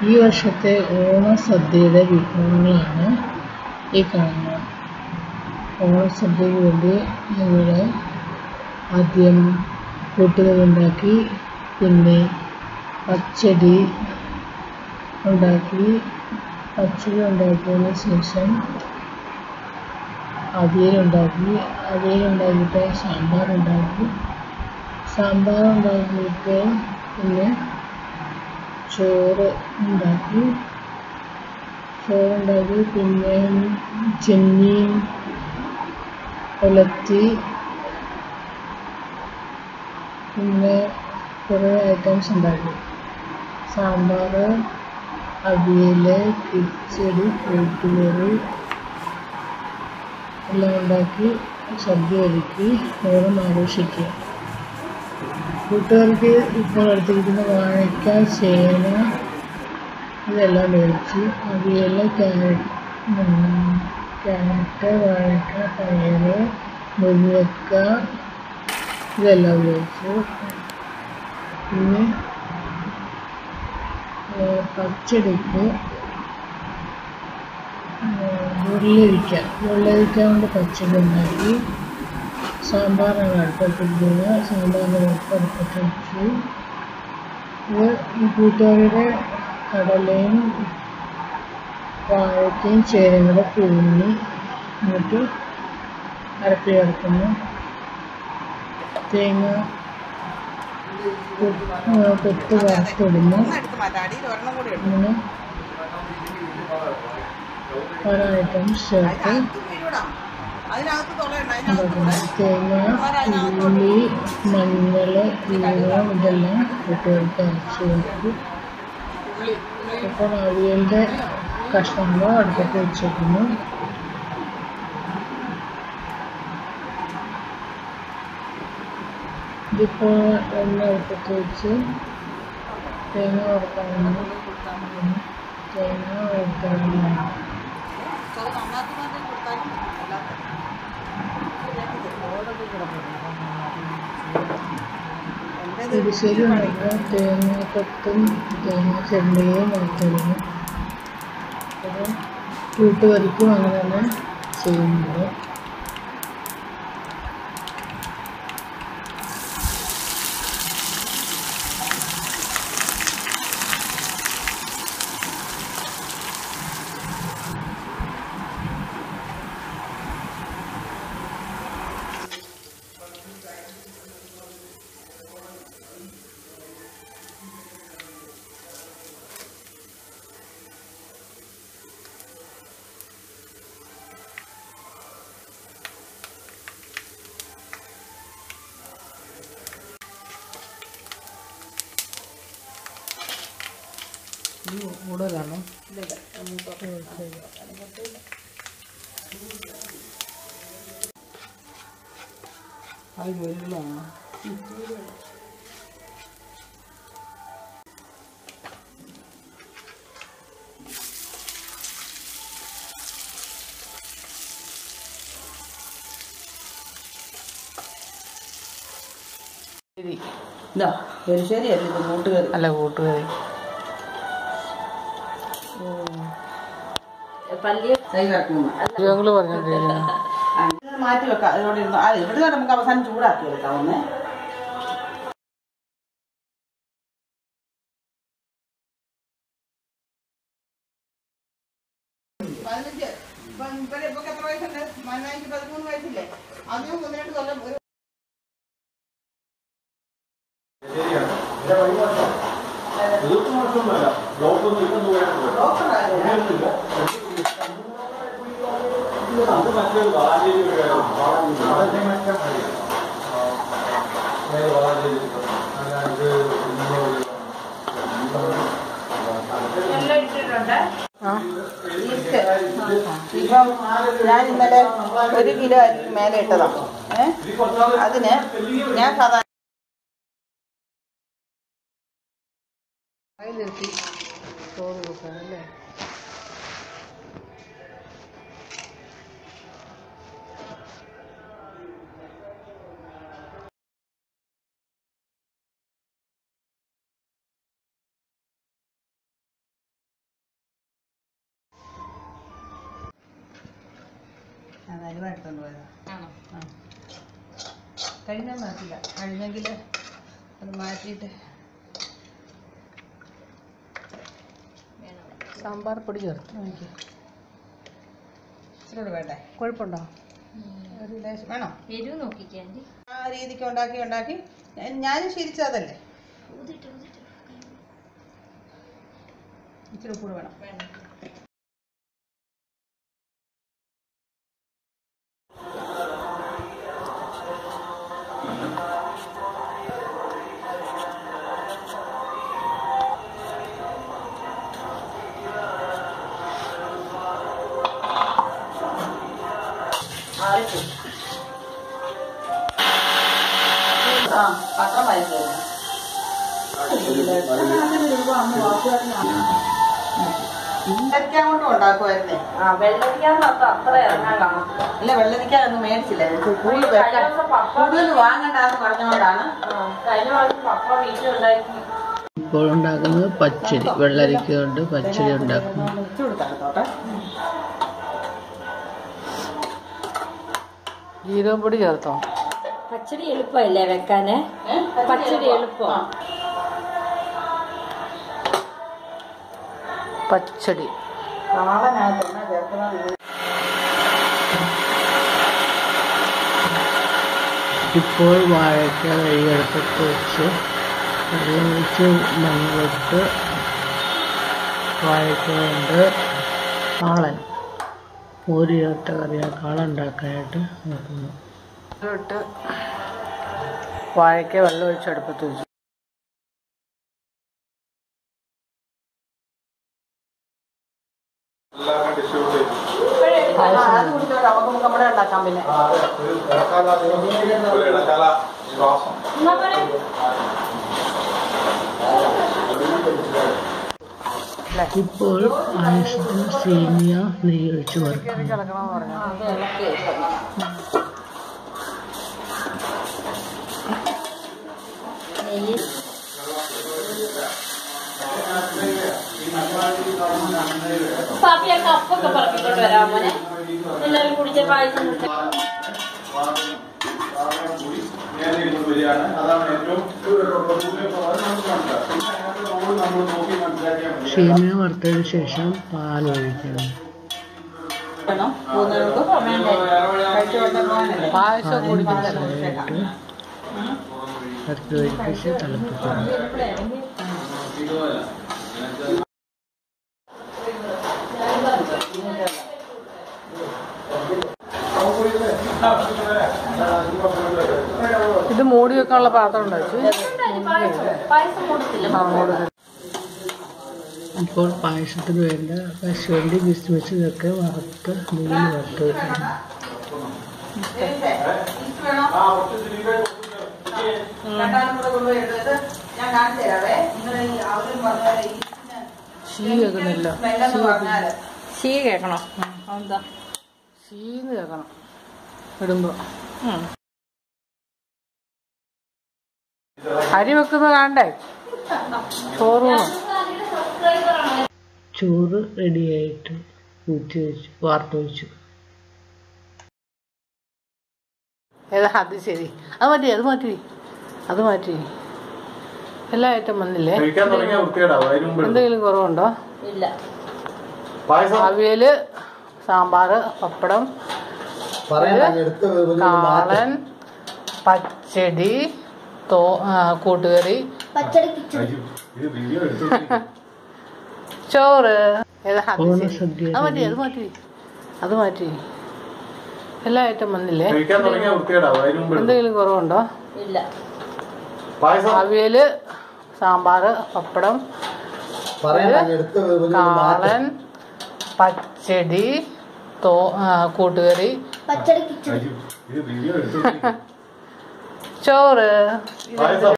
ഈ വർഷത്തെ ഓണസദ്യയുടെ വിഭവങ്ങളാണ് ഈ കാണുന്നത്. ഓണസദ്യക്ക് വേണ്ടി ഞങ്ങൾ ആദ്യം കൂട്ടുകളുണ്ടാക്കി പിന്നെ പച്ചടി ഉണ്ടാക്കി. പച്ചടി ഉണ്ടാക്കിയതിന് ശേഷം അവിയലുണ്ടാക്കി അവിയലുണ്ടാക്കിയിട്ട് സാമ്പാർ ഉണ്ടാക്കിയിട്ട് പിന്നെ ചോറ് ഉണ്ടാക്കി. ചോറുണ്ടാക്കി പിന്നെ ചെമ്മീൻ ഉലത്തി പിന്നെ കുറേ ഐറ്റംസ് ഉണ്ടാക്കി. സാമ്പാർ അവിയൽ കിച്ചടി കൂട്ടുകറി എല്ലാം ഉണ്ടാക്കി. സദ്യ ഒരുക്കി. ഓണം ആഘോഷിക്കുക കൂട്ടുകാർക്ക് ഇപ്പോൾ എടുത്തിരിക്കുന്ന വാഴയ്ക്ക ചേന ഇതെല്ലാം മേടിച്ച് അവിയൽ ക്യാരറ്റ് ക്യാരറ്റ് വാഴയ്ക്ക പയർ മുരിങ്ങക്ക ഇതെല്ലാം മേടിച്ചു. പിന്നെ പച്ചടിക്ക് വെള്ളരിക്ക വെള്ളരിക്ക കൊണ്ട് പച്ചടി ഉണ്ടാക്കി. സാമ്പാറാണ് അടുപ്പത്തിരിക്കുന്നത് സാമ്പാറിന് അടുപ്പത്ത് വെച്ചു ഇത് കൂട്ടുകാരുടെ കടലയും വാഴയ്ക്കയും ചേനയും കൂടെ പുഴുങ്ങി എന്നിട്ട് അരപ്പി ചേർക്കുന്നു തേങ്ങ കൊത്ത് വറുത്തിടുന്നു അങ്ങനെ പല ഐറ്റംസ് ചേർത്ത് ഉള്ളി മഞ്ഞൾ ഇതെല്ലാം കുട്ടികൾക്ക് അരച്ച് കൊടുക്കും ഇപ്പോൾ അവിയലിന്റെ കഷ്ണങ്ങൾ അടുപ്പത്ത് വെച്ചിരിക്കുന്നു ഇതിപ്പോൾ എണ്ണ അടുപ്പത്ത് വെച്ച് തേങ്ങ വറുക്കാൻ തേങ്ങ വറുക്കാവുന്നതാണ് തേങ്ങാക്കൊത്തും തേങ്ങ ചെണ്ടയും അപ്പം കൂട്ടുകറിക്കും അങ്ങനെ തന്നെ ചെയ്യുന്നത്. കൂടുതലാണോ? അത് വെള്ളമാണോ? ഇതാ അല്ല ഇത്? കൂട്ടുകറി അല്ല മാറ്റി വെക്കാം. അതിനോട് ഇരുന്ന്. ആ ഇവിടെ നമുക്ക് അവസാനം ചൂടാക്കി എടുക്കാവുന്നേ പതിനഞ്ച്. ഇപ്പം ഇവരെ ഇപ്പൊക്കെ എത്ര വയസ്സുണ്ട്? പതിനഞ്ച് പതിമൂന്ന് വയസ്സില്ലേ? അതിനും ഒന്ന് രണ്ട് കൊല്ലം ഒരു ഈസ്റ്റ് ഇപ്പം ഞാൻ ഇന്നലെ ഒരു കിലോ അരി മേലെ ഇട്ടതാണ് ഏഹ് അതിന് ഞാൻ സാധാരണ നിർത്തി ചോറ് അത് അലുവ എടുത്തോണ്ട് പോയതാ ആണോ? ആ. കഴിഞ്ഞാൽ മാറ്റില്ല. കഴിഞ്ഞെങ്കിൽ അത് മാറ്റിയിട്ട് സാമ്പാർ പൊടി ചേർത്ത്. നോക്കി ഇച്ചിരി വേണ്ടേ? കുഴപ്പമുണ്ടോ? ഒരു ലേശം വേണോ? എരിവ് നോക്കിക്കേ ആന്റി. ആ രീതിക്ക് ഉണ്ടാക്കി ഉണ്ടാക്കി. ഞാൻ- ഞാനും ശീലിച്ചതല്ലേ? ഇച്ചിരി ഉപ്പ് കൂടെ വേണം വേണ്ട ആ പത്രം വായിക്കുന്നു വെള്ളരിക്ക കൊണ്ടും ഉണ്ടാക്കുമായിരുന്നേ ആ വെള്ളരിക്കാന്ന് അത്ര അത്ര ഇറങ്ങാൻ കാണും ഇല്ല വെള്ളരിക്ക ഒന്നും മേടിച്ചില്ല കൂടുതൽ വാങ്ങണ്ടെന്ന് പറഞ്ഞുകൊണ്ടാണ്. കഴിഞ്ഞ പ്രാവശ്യം പപ്പ ഇപ്പോൾ ഉണ്ടാക്കുന്നത് പച്ചടി. വെള്ളരിക്ക കൊണ്ട് പച്ചടി ഉണ്ടാക്കുന്നു. ജീരകം പൊടി ചേർത്തോ? പച്ചടി എളുപ്പല്ലേ വെക്കാന്? പച്ചടി എളുപ്പം. പച്ചടി. ഇപ്പോൾ വാഴയ്ക്ക കഴുകിയെടുത്തിട്ട് വെച്ച് വെള്ളം വെച്ച് മണ്ണിലിട്ട് വാഴയ്ക്ക ഉണ്ട് കാളൻ മോര് ചേർത്ത കറിയാ കാളുണ്ടാക്കാനായിട്ട് നോക്കുന്നു. ഇട്ട് വാഴയ്ക്ക വെള്ളം ഒഴിച്ച് അടുപ്പത്ത് വെച്ചു. പിന്നെ നമുക്ക് നമ്മുടെ ഉണ്ടാക്കാം പിന്നെ ഇപ്പോൾ പായസത്തിന് സേമിയ നെയ്യ് ഒഴിച്ച് വറുക്കും നെയ്യ് പാപ്പി ആ കപ്പൊക്കെ പറക്കിക്കൊണ്ട് വരാം മോനെ എല്ലാവരും കുടിച്ച പായസം കുടിച്ച സേമിയ വറുത്തതിന് ശേഷം പാൽ ഒഴിക്കണം വേണം. പോകുന്നവർക്ക് കഴിച്ചു കൊണ്ടുപോകാനല്ലേ പായസം വറുത്ത് ഒഴിച്ച് തിളപ്പിക്കണം ഇത് മൂടി വെക്കാനുള്ള പാത്രം ഉണ്ടാച്ചു ഇപ്പോൾ പായസത്തിന് വേണ്ട കശുവണ്ടി കിസ്മിസ് ഇതൊക്കെ വറുത്ത് മീൻ വറുത്ത് വെക്കണം രണ്ടാളും കൂടെ കൊണ്ടുപോയി എടുത്തിട്ട് ഞാൻ കാണിച്ചു തരാവേ നിങ്ങൾ ഈ അവരും പറഞ്ഞാൽ ഈ ചീ കേൾക്കുന്നില്ല. സ്മെല്ലെന്ന് പറഞ്ഞാൽ. ശീ കേൾക്കണോ? എന്താ? ചീന്ന് കേൾക്കണം. ഇടുമ്പോ. അരി വെക്കുന്നത് കാണണ്ടേ? ചോറ്. ചോറ് റെഡിയായിട്ട് ഊറ്റി വെച്ചു വാർത്ത് വെച്ചു. ഏതാ അത് ശരി. അത് മാറ്റി അത് മാറ്റി. അത് മാറ്റി. എല്ലാ ഐറ്റം വന്നില്ലേ? എന്തെങ്കിലും കുറവുണ്ടോ? ഇല്ല. അവിയൽ സാമ്പാറ് പപ്പടം കാളൻ പച്ചടി തോ ആ, കൂട്ടുകറി. ചോറ്. അത് മാറ്റി അത് മാറ്റി. അത് മാറ്റി. എല്ലാ ഐറ്റം വന്നില്ലേ? എന്തെങ്കിലും കുറവുണ്ടോ? ഇല്ല. പായസം? അവിയൽ സാമ്പാറ് പപ്പടം കാളൻ പച്ചടി തോ ആ, കൂട്ടുകറി. ചോറ്. പായസം